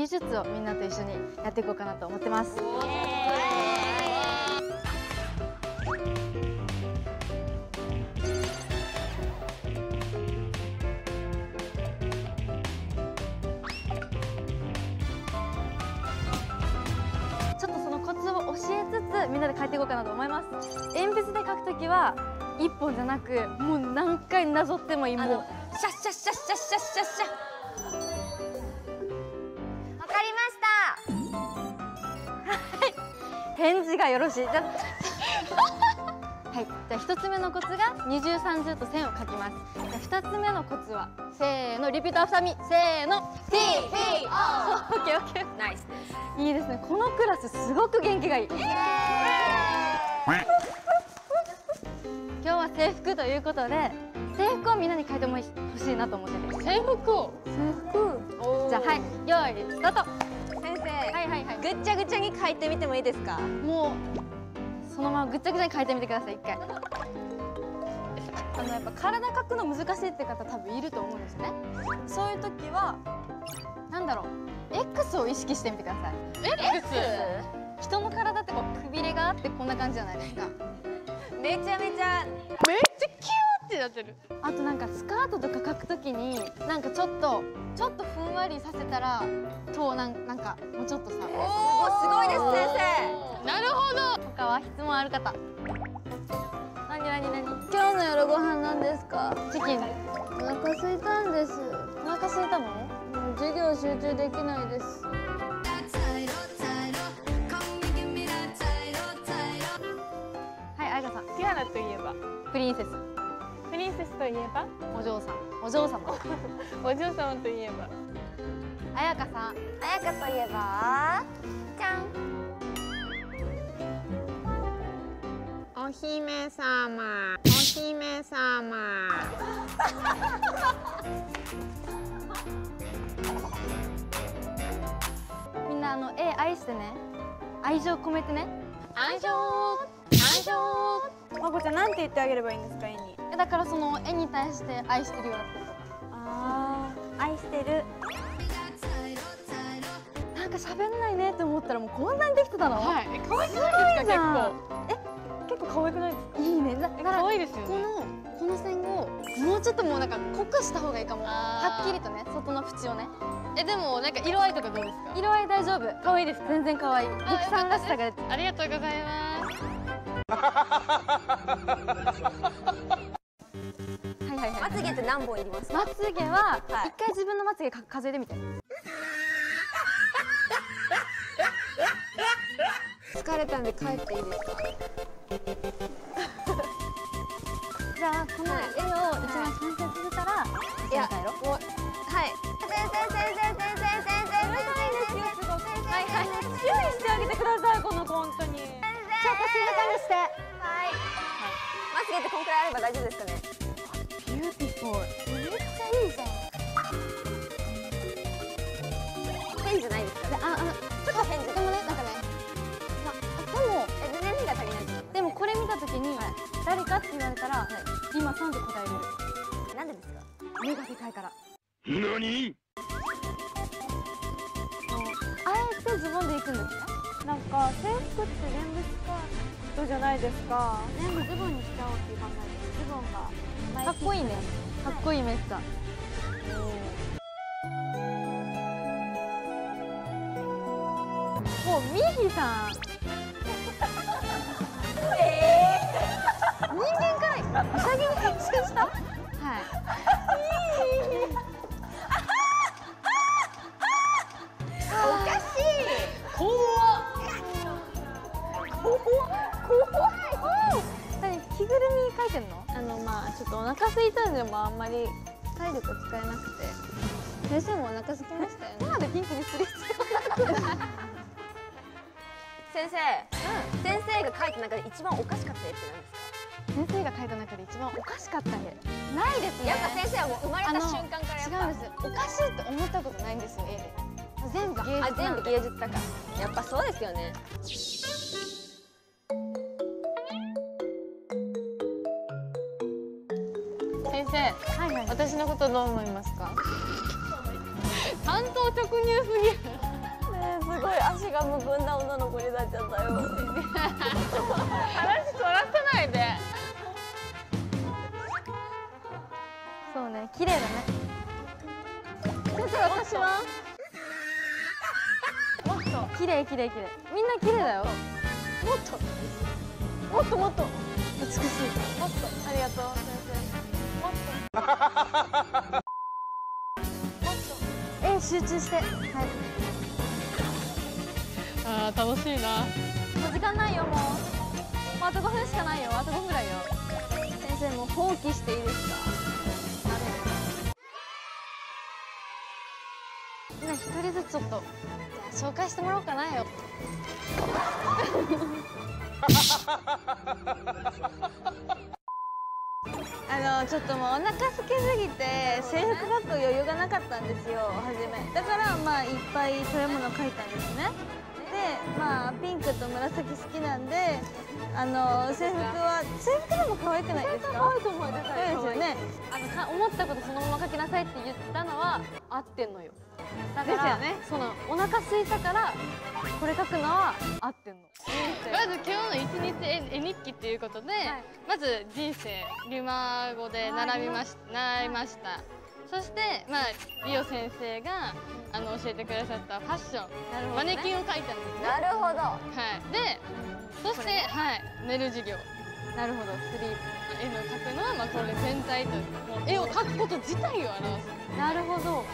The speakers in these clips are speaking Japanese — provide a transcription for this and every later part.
美術をみんなと一緒にやっていこうかなと思ってます。ちょっとそのコツを教えつつみんなで描いていこうかなと思います。鉛筆で描くときは一本じゃなくもう何回なぞってもいいもうシャッシャッシャッシャッシャッシャッシャッ。返事がよろしい。じゃ はい。じゃあ一つ目のコツが二重三重と線を描きます。じゃあ二つ目のコツはせーの。 repeat after me。せーの。TPO オッケーオッケナイスですーいいですね。このクラスすごく元気がいい。今日は制服ということで制服をみんなに描いてもほしいなと思ってて。制服を？制服。じゃあはい。用意スタートはいはいはい。ぐっちゃぐちゃに書いてみてもいいですか？もうそのままぐっちゃぐちゃに描いてみてください一回。あのやっぱ体描くの難しいって方多分いると思うんですよね。そういう時はなんだろう。X を意識してみてください。X 人の体ってこうくびれがあってこんな感じじゃないですか。めちゃめちゃ。めっちゃキューってなってる。あとなんかスカートとか描く時になんかちょっとちょっとふんわりさせたらとなんなんかもうちょっとさおおすごいです先なるほど。他は質問ある方。何何何？今日の夜ご飯なんですか？チキン。お腹空いたんです。お腹空いたの？もう授業集中できないです。はいあやかさん。ティアラといえば？プリンセス。プリンセスといえば？お嬢さん。お嬢様。お嬢様といえば？あやかさん。あやかといえば？じゃん。お姫様。お姫様。みんなあの絵愛してね。愛情込めてね。愛情。愛情。まこちゃんなんて言ってあげればいいんですか絵に？えだからその絵に対して愛してるよってこあー愛してる。となんか喋んないねって思ったらもうこんなにできてたの、はい。え可愛くないですか？結構。可愛くないですか？いいね。だだから可愛いですよこねのこの線をもうちょっともうなんか濃くした方がいいかも。はっきりとね外の縁をね。えでもなんか色合いとかどうですか？色合い大丈夫。可愛いですか？全然可愛い。ゆきさんらしさがありがとうございます何本いりますか？まつげは一はい。回自分のまつげか数えてみて。疲れたんで帰っていいですか？じゃあこの絵を一番完成させたらい。や帰ろう。もうはい。先生先生先生先生むずいですよすごくはいはい注意してあげてくださいこの子本当にちょっと静かにしてはいまつげってこんくらいあれば大丈夫ですかね beautiful めっちゃい。いじゃん変じゃないですかでああのちょっと変じゃでもねなんかねまあでもえ全然目が足りないですでもこれ見た時に誰かって言われたら今さんで答えれる。なんでですか目がでかいから。何？あえてズボンで行くんですね。なんか制服って全部スカートじゃないですか。全部ズボンにしちゃおうっていう考えでズボンがかっこいいねかっこいいめっちゃ。もうミヒさん。人間からウサギに変身した？はい っとお腹空いたんでもあんまり体力使えなくて。先生もお腹空きましたよね。今でピンクにする必先生、先生が描いた中で一番おかしかった絵って何ですか？要先生が描いた中で一番おかしかった絵ないですね。やっぱ先生はもう生まれた瞬間からやっぱ。違うんです。おかしいって思ったことないんですよ絵で。全部芸術あ全部芸術だから。やっぱそうですよね先生はいはい。私のことどう思いますか？担当直入すぎる。すごい足がむくんだ女の子になっちゃったよ。話取らせないで。そうね綺麗だね。先生私は？綺麗綺麗綺麗。みんな綺麗だよ。もっと。もっともっと。美しい。もっと。ありがとう。先え集中して。はい。あー楽しいな。もう時間ないよもう。もうあと5分しかないよ。あと5分ぐらいよ。先生もう放棄していいですか？みんな一人ずつちょっとじゃあ紹介してもらおうかなよ あのちょっともうお腹空きすぎて制服書く余裕がなかったんですよ初め。だからまあいっぱいそういうものを書いたんですね。でまあピンクと紫好きなんであの制服は制服でも可愛くないですか？可愛いと思うそうですよね。あのか思ったことそのまま書きなさいって言ったのは合ってんのよだからですよね。そのお腹空いたからこれ書くのは合ってんの。まず今日の一日絵絵日記っていうことで、まず人生リュマ語で習いまし習い。ました。そしてまあリオ先生があの教えてくださったファッション、マネキンを描いたんですね。なるほど。はい。でそしてはい。寝る授業なるほど。スリー絵の描くのはまあこれ全体ともう絵を描くこと自体を表す。プなるほど。はい。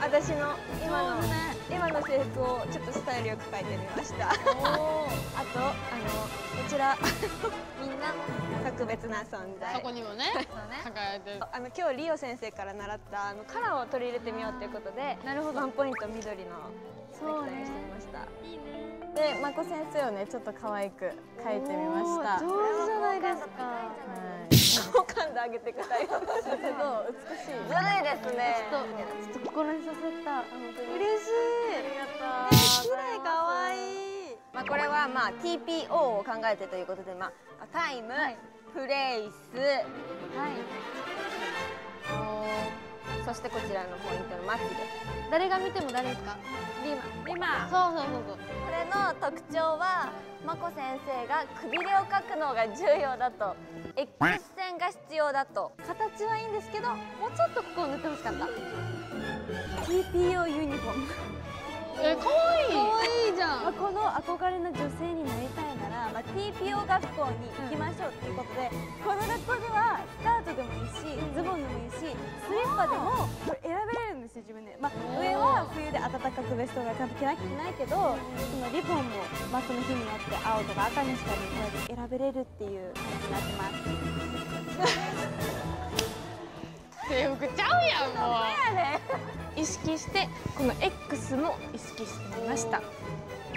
私の今のね。今の制服をちょっとスタイルよく書いてみました。あとあのこちら。みんなの特別な存お在。そこにもねそうね。書かれてる。あの今日リオ先生から習ったあのカラーを取り入れてみようということでなるほど。ワンポイント緑のネクタイにしてみましたでまこ先生をねちょっと可愛く描いてみました。上手じゃないですか。好感度上げてください。すごい。美しいずるいですね。ちょっと心に刺さった。嬉しい。ありがとう。綺麗可愛い。まあこれはまあ TPO を考えてということでまあタイム、プレイス。はいそしてこちらのポイントのマッチです。誰が見ても誰ですか？リマ。リマ。そうそうそうそう。これの特徴はまこ先生がくびれを描くのが重要だと。X 線が必要だと。形はいいんですけどもうちょっとここを塗ってほしかった。TPO ユニフォーム。え可愛いいじゃまあ、この憧れの女性になりたいなら、まあ、TPO 学校に行きましょうっていうことで、この学校ではスカートでもいいし、ズボンでもいいしスリッパでも選べれるんですよ自分で、まあ、上は冬で暖かくベストが着なきゃいけないけどそのリボンも、まあ、その日によって青とか赤にしたりこうやって選べれるっていう感じになってます。制服ちゃうやんもう。意識してこの X も意識してみました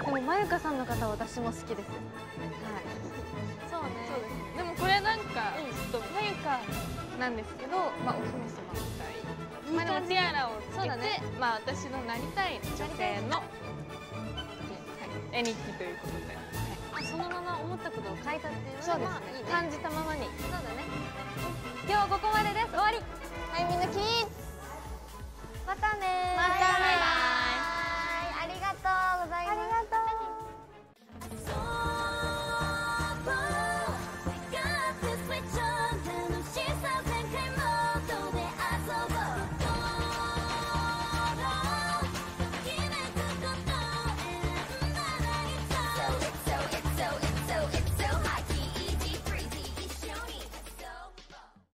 でもまゆかさんの方私も好きです。はい。そうね。でもこれなんかちょっとまゆかなんですけど、まあお姫様みたい。まあでもティアラをつけて、ねまあ私のなりたい女性の、はい、絵日記ということで、はい、あそのまま思ったことを書いたっていうのそうですね。がまあいいね。感じたままに。そうだね。今日はここまでです。終わり